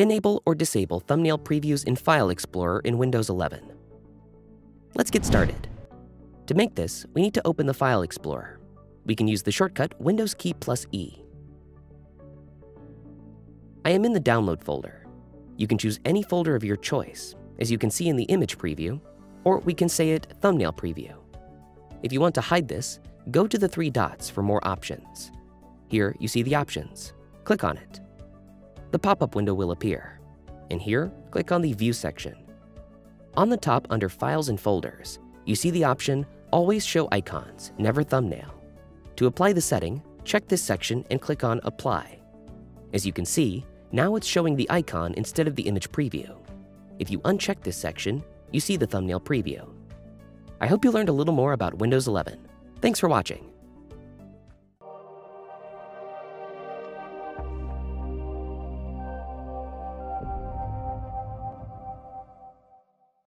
enable or disable thumbnail previews in File Explorer in Windows 11. Let's get started. To make this, we need to open the File Explorer. We can use the shortcut Windows key plus E. I am in the Download folder. You can choose any folder of your choice, as you can see in the image preview, or we can say it Thumbnail Preview. If you want to hide this, go to the three dots for more options. Here you see the options. Click on it. The pop-up window will appear. And here, click on the View section. On the top under Files and Folders, you see the option Always Show Icons, Never Thumbnail. To apply the setting, check this section and click on Apply. As you can see, now it's showing the icon instead of the image preview. If you uncheck this section, you see the thumbnail preview. I hope you learned a little more about Windows 11. Thanks for watching.